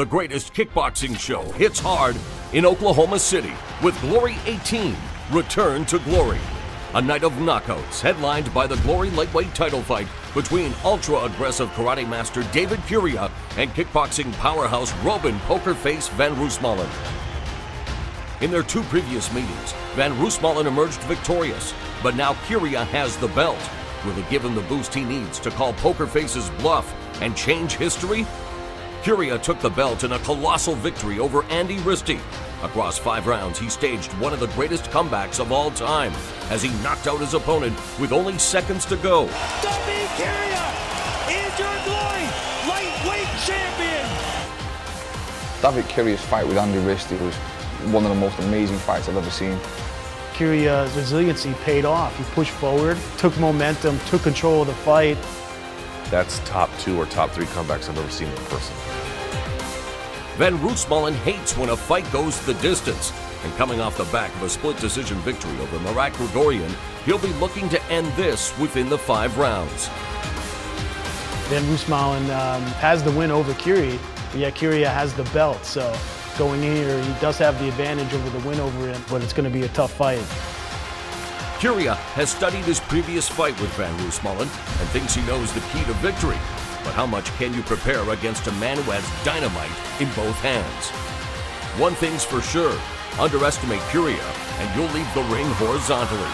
The greatest kickboxing show hits hard in Oklahoma City with Glory 18 Return to Glory. A night of knockouts headlined by the Glory lightweight title fight between ultra aggressive karate master Davit Kiria and kickboxing powerhouse Robin Pokerface Van Roosmalen. In their two previous meetings, Van Roosmalen emerged victorious, but now Kiria has the belt. Will it give him the boost he needs to call Pokerface's bluff and change history? Kiria took the belt in a colossal victory over Andy Ristie. Across five rounds, he staged one of the greatest comebacks of all time as he knocked out his opponent with only seconds to go. Davit Kiria is your glory lightweight champion. Davit Kiria's fight with Andy Ristie was one of the most amazing fights I've ever seen. Kiria's resiliency paid off. He pushed forward, took momentum, took control of the fight. That's top two or top three comebacks I've ever seen in person. Van Roosmalen hates when a fight goes the distance. And coming off the back of a split decision victory over Marat Grigorian, he'll be looking to end this within the five rounds. Van Roosmalen um, has the win over Kiria, but yet Kiria has the belt. So going in here, he does have the advantage over the win over him, but it's going to be a tough fight. Kiria has studied his previous fight with Van Roosmalen and thinks he knows the key to victory. But how much can you prepare against a man who has dynamite in both hands? One thing's for sure, underestimate Kiria and you'll leave the ring horizontally.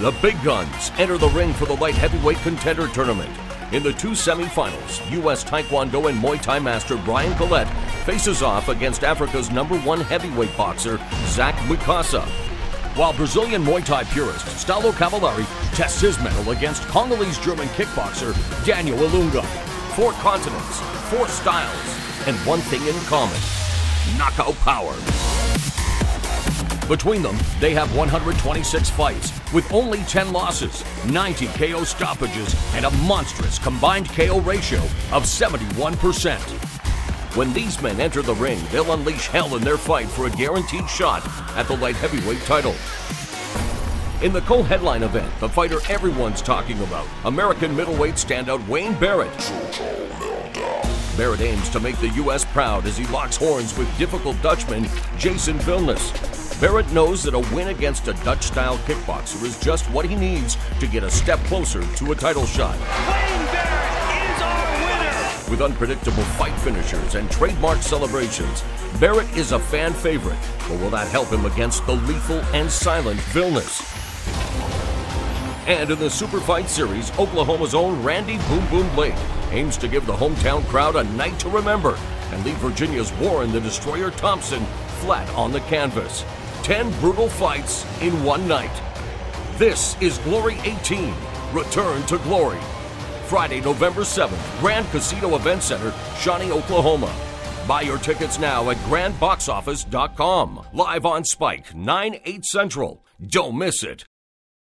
The big guns enter the ring for the light heavyweight contender tournament. In the two semifinals, U.S. Taekwondo and Muay Thai master Brian Collette faces off against Africa's number one heavyweight boxer, Zack Mwekassa. While Brazilian Muay Thai purist Saulo Cavalari tests his mettle against Congolese German kickboxer Daniel Ilunga. Four continents, four styles, and one thing in common knockout power. Between them, they have 126 fights with only 10 losses, 90 KO stoppages, and a monstrous combined KO ratio of 71%. When these men enter the ring, they'll unleash hell in their fight for a guaranteed shot at the light heavyweight title. In the co-headline event, the fighter everyone's talking about, American middleweight standout Wayne Barrett. Barrett aims to make the U.S. proud as he locks horns with difficult Dutchman Jason Wilnis. Barrett knows that a win against a Dutch-style kickboxer is just what he needs to get a step closer to a title shot. With unpredictable fight finishers and trademark celebrations, Barrett is a fan favorite, but will that help him against the lethal and silent Wilnis? And in the Super Fight Series, Oklahoma's own Randy Boom Boom Blake aims to give the hometown crowd a night to remember and leave Virginia's Warren the Destroyer Thompson flat on the canvas. 10 brutal fights in one night. This is Glory 18 Return to Glory. Friday, November 7th, Grand Casino Event Center, Shawnee, Oklahoma. Buy your tickets now at grandboxoffice.com. Live on Spike, 9, 8 Central. Don't miss it.